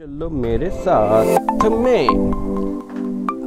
चलो मेरे साथ। में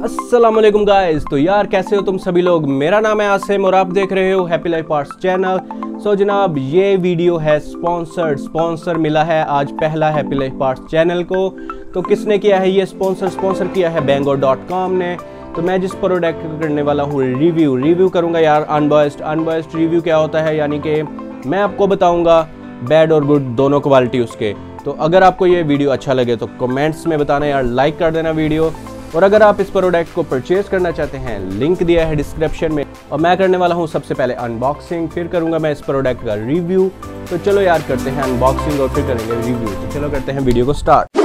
अस्सलाम वालेकुम गाइस तो यार, कैसे हो तुम सभी लोग? मेरा नाम है आसिम और आप देख रहे हो happy life arts channel so जनाब, ये वीडियो है स्पॉन्सर्ड स्पॉन्सर मिला है आज पहला हैप्पी लाइफ आर्ट्स चैनल को। तो किसने किया है ये स्पॉन्सर स्पॉन्सर किया है बैंगो डॉट कॉम ने। तो मैं जिस प्रोडक्ट करने वाला हूँ रिव्यू रिव्यू करूँगा यार अनबॉयस्ड अनबॉयस्ड रिव्यू क्या होता है? यानी कि मैं आपको बताऊँगा बैड और गुड दोनों क्वालिटी उसके। तो अगर आपको ये वीडियो अच्छा लगे तो कमेंट्स में बताना यार लाइक कर देना वीडियो। और अगर आप इस प्रोडक्ट को परचेज करना चाहते हैं लिंक दिया है डिस्क्रिप्शन में। और मैं करने वाला हूँ सबसे पहले अनबॉक्सिंग फिर करूँगा मैं इस प्रोडक्ट का रिव्यू तो चलो यार, करते हैं अनबॉक्सिंग और फिर करेंगे रिव्यू तो चलो करते हैं वीडियो को स्टार्ट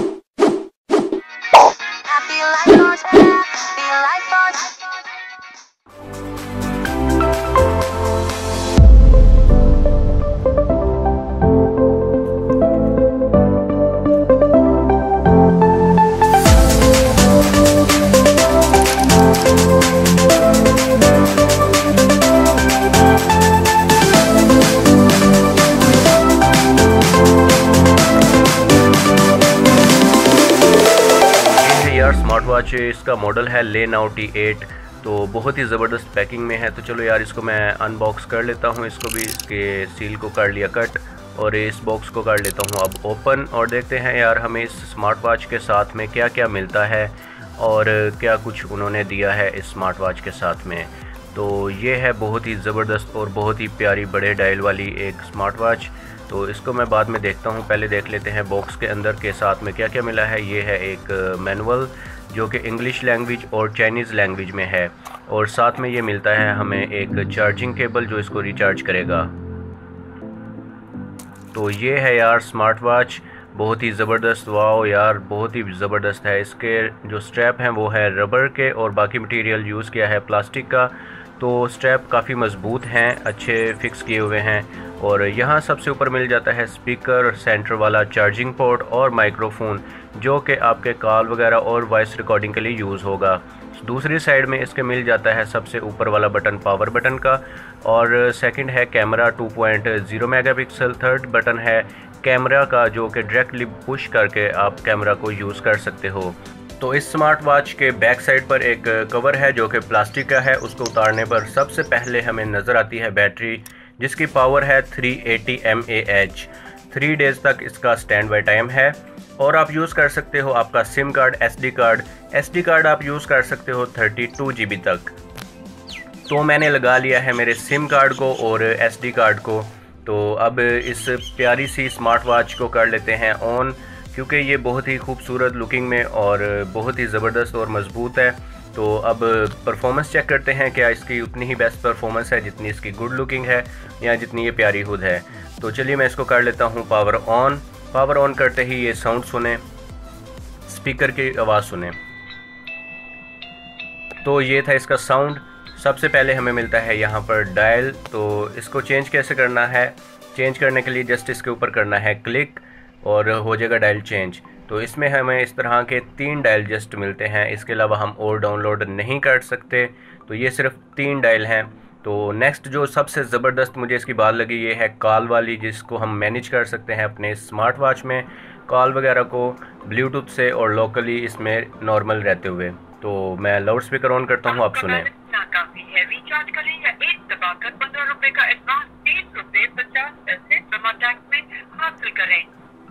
वॉच इसका मॉडल है ले नाउ टी एट तो बहुत ही ज़बरदस्त पैकिंग में है। तो चलो यार, इसको मैं अनबॉक्स कर लेता हूँ। इसको भी इसके सील को कर लिया कट और इस बॉक्स को कर लेता हूँ अब ओपन और देखते हैं यार, हमें इस स्मार्ट वॉच के साथ में क्या क्या मिलता है और क्या कुछ उन्होंने दिया है इस स्मार्ट वॉच के साथ में। तो ये है बहुत ही ज़बरदस्त और बहुत ही प्यारी बड़े डायल वाली एक स्मार्ट वॉच तो इसको मैं बाद में देखता हूँ। पहले देख लेते हैं बॉक्स के अंदर के साथ में क्या क्या मिला है। ये है एक मैनुअल जो कि इंग्लिश लैंग्वेज और चाइनीज़ लैंग्वेज में है। और साथ में ये मिलता है हमें एक चार्जिंग केबल जो इसको रिचार्ज करेगा। तो ये है यार स्मार्ट वॉच बहुत ही ज़बरदस्त। वाओ यार, बहुत ही ज़बरदस्त है। इसके जो स्ट्रैप हैं वो है रबर के और बाकी मटेरियल यूज़ किया है प्लास्टिक का। तो स्ट्रैप काफ़ी मज़बूत हैं, अच्छे फिक्स किए हुए हैं। और यहाँ सबसे ऊपर मिल जाता है स्पीकर सेंटर वाला चार्जिंग पोर्ट और माइक्रोफोन जो कि आपके कॉल वगैरह और वॉइस रिकॉर्डिंग के लिए यूज़ होगा। दूसरी साइड में इसके मिल जाता है सबसे ऊपर वाला बटन पावर बटन का। और सेकंड है कैमरा 2.0 मेगापिक्सल थर्ड बटन है कैमरा का, जो कि डायरेक्टली पुश करके आप कैमरा को यूज़ कर सकते हो। तो इस स्मार्ट वॉच के बैक साइड पर एक कवर है, जो कि प्लास्टिक का है। उसको उतारने पर सबसे पहले हमें नज़र आती है बैटरी, जिसकी पावर है 380 eighty M H three days तक इसका स्टैंड बाई टाइम है। और आप यूज़ कर सकते हो आपका SIM card SD card SD card आप यूज़ कर सकते हो 32 जीबी तक। तो मैंने लगा लिया है मेरे सिम कार्ड को और एसडी कार्ड को। तो अब इस प्यारी सी स्मार्ट वॉच को कर लेते हैं ऑन क्योंकि ये बहुत ही खूबसूरत लुकिंग में और बहुत ही ज़बरदस्त और मज़बूत है। तो अब परफॉर्मेंस चेक करते हैं, क्या इसकी उतनी ही बेस्ट परफॉर्मेंस है जितनी इसकी गुड लुकिंग है या जितनी ये प्यारी हुद है। तो चलिए मैं इसको कर लेता हूँ पावर ऑन पावर ऑन करते ही ये साउंड सुने, स्पीकर की आवाज़ सुने। तो ये था इसका साउंड। सबसे पहले हमें मिलता है यहाँ पर डायल। तो इसको चेंज कैसे करना है? चेंज करने के लिए जस्ट इसके ऊपर करना है क्लिक और हो जाएगा डायल चेंज। तो इसमें हमें इस तरह के तीन डायल जस्ट मिलते हैं। इसके अलावा हम और डाउनलोड नहीं कर सकते। तो ये सिर्फ़ तीन डायल हैं। तो नेक्स्ट जो सबसे ज़बरदस्त मुझे इसकी बात लगी ये है कॉल वाली जिसको हम मैनेज कर सकते हैं अपने स्मार्ट वॉच में कॉल वगैरह को ब्लूटूथ से और लोकली इसमें नॉर्मल रहते हुए। तो मैं लाउड स्पीकर ऑन करता हूँ आप सुने।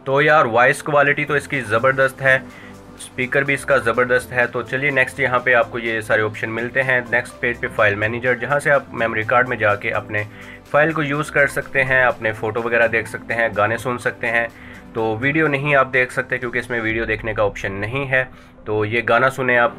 तो यार वॉइस क्वालिटी तो इसकी ज़बरदस्त है। स्पीकर भी इसका ज़बरदस्त है तो चलिए नेक्स्ट यहाँ पे आपको ये सारे ऑप्शन मिलते हैं। नेक्स्ट पेज पे फ़ाइल मैनेजर जहाँ से आप मेमोरी कार्ड में जाके अपने फ़ाइल को यूज़ कर सकते हैं, अपने फ़ोटो वगैरह देख सकते हैं, गाने सुन सकते हैं। तो वीडियो नहीं आप देख सकते, क्योंकि इसमें वीडियो देखने का ऑप्शन नहीं है। तो ये गाना सुने आप।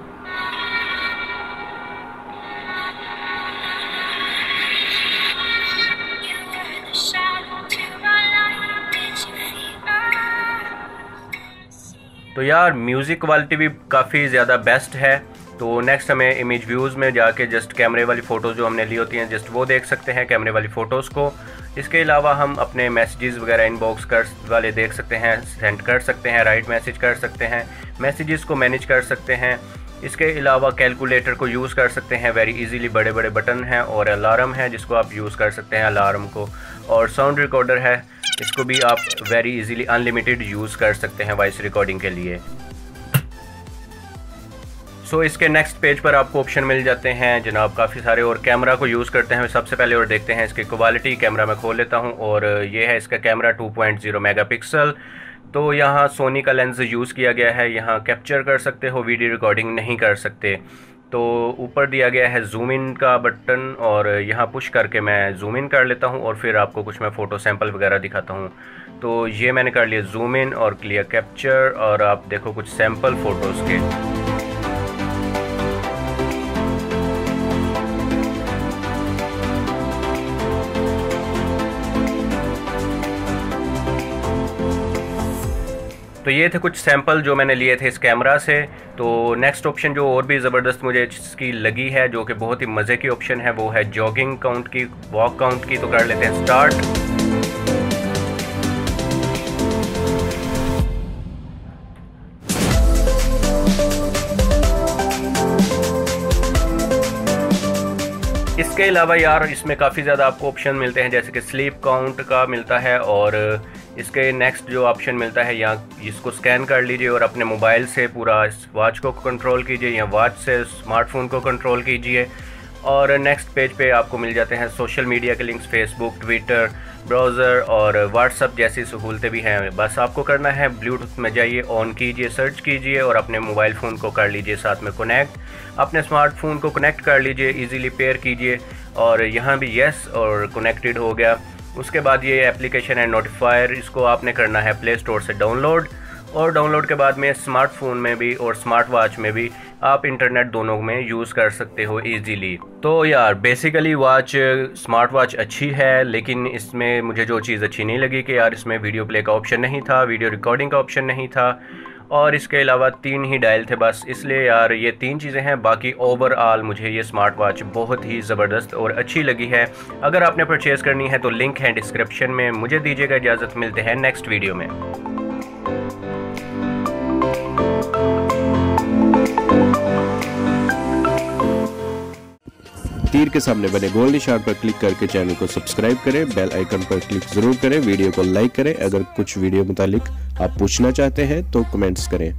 तो यार म्यूज़िक क्वालिटी भी काफ़ी ज़्यादा बेस्ट है। तो नेक्स्ट हमें इमेज व्यूज़ में जाके जस्ट कैमरे वाली फ़ोटोज़ जो हमने ली होती हैं जस्ट वो देख सकते हैं कैमरे वाली फ़ोटोज़ को। इसके अलावा हम अपने मैसेजेस वगैरह इनबॉक्स कर वाले देख सकते हैं सेंड कर सकते हैं राइट मैसेज कर सकते हैं मैसेजेस को मैनेज कर सकते हैं। इसके अलावा कैलकुलेटर को यूज़ कर सकते हैं वेरी इजीली बड़े बड़े बटन हैं और अलार्म है जिसको आप यूज़ कर सकते हैं अलार्म को। और साउंड रिकॉर्डर है इसको भी आप वेरी इजीली अनलिमिटेड यूज़ कर सकते हैं वॉइस रिकॉर्डिंग के लिए। सो so, इसके नेक्स्ट पेज पर आपको ऑप्शन मिल जाते हैं। जनाब काफ़ी सारे और कैमरा को यूज़ करते हैं। सबसे पहले और देखते हैं इसकी क्वालिटी कैमरा मैं खोल लेता हूँ और ये है इसका कैमरा 2.0 मेगापिक्सल तो यहाँ सोनी का लेंस यूज़ किया गया है। यहाँ कैप्चर कर सकते हो वीडियो रिकॉर्डिंग नहीं कर सकते। तो ऊपर दिया गया है जूम इन का बटन और यहाँ पुश करके मैं जूम इन कर लेता हूँ और फिर आपको कुछ मैं फ़ोटो सैंपल वगैरह दिखाता हूँ। तो ये मैंने कर लिया जूम इन और क्लियर कैप्चर और आप देखो कुछ सैंपल फ़ोटोज़ के। तो ये थे कुछ सैंपल जो मैंने लिए थे इस कैमरा से। तो नेक्स्ट ऑप्शन जो और भी ज़बरदस्त मुझे इसकी लगी है, जो कि बहुत ही मज़े की ऑप्शन है, वो है जॉगिंग काउंट की वॉक काउंट की तो कर लेते हैं स्टार्ट इसके अलावा यार, इसमें काफ़ी ज़्यादा आपको ऑप्शन मिलते हैं, जैसे कि स्लीप काउंट का मिलता है और इसके नेक्स्ट जो ऑप्शन मिलता है यहाँ इसको स्कैन कर लीजिए और अपने मोबाइल से पूरा इस वॉच को कंट्रोल कीजिए, या वॉच से स्मार्टफ़ोन को कंट्रोल कीजिए। और नेक्स्ट पेज पे आपको मिल जाते हैं सोशल मीडिया के लिंक्स फेसबुक ट्विटर ब्राउज़र और व्हाट्सअप जैसी सहूलतें भी हैं। बस आपको करना है ब्लूटूथ में जाइए, ऑन कीजिए, सर्च कीजिए और अपने मोबाइल फ़ोन को कर लीजिए साथ में कनेक्ट। अपने स्मार्टफ़ोन को कनेक्ट कर लीजिए, इजीली पेयर कीजिए और यहाँ भी येस और कनेक्टेड हो गया। उसके बाद ये एप्लीकेशन है नोटिफायर, इसको आपने करना है प्ले स्टोर से डाउनलोड और डाउनलोड के बाद में स्मार्टफ़ोन में भी और स्मार्ट वॉच में भी आप इंटरनेट दोनों में यूज़ कर सकते हो इजीली तो यार बेसिकली वॉच स्मार्ट वॉच अच्छी है, लेकिन इसमें मुझे जो चीज़ अच्छी नहीं लगी कि यार इसमें वीडियो प्ले का ऑप्शन नहीं था वीडियो रिकॉर्डिंग का ऑप्शन नहीं था, और इसके अलावा तीन ही डायल थे बस। इसलिए यार, ये तीन चीज़ें हैं, बाकी ओवरऑल मुझे ये स्मार्ट वॉच बहुत ही ज़बरदस्त और अच्छी लगी है। अगर आपने परचेज़ करनी है तो लिंक है डिस्क्रिप्शन में, मुझे दीजिएगा इजाज़त, मिलते हैं नेक्स्ट वीडियो में। तीर के सामने बने गोल निशान पर क्लिक करके चैनल को सब्सक्राइब करें। बेल आइकन पर क्लिक ज़रूर करें। वीडियो को लाइक करें। अगर कुछ वीडियो मुतालिक आप पूछना चाहते हैं तो कमेंट्स करें।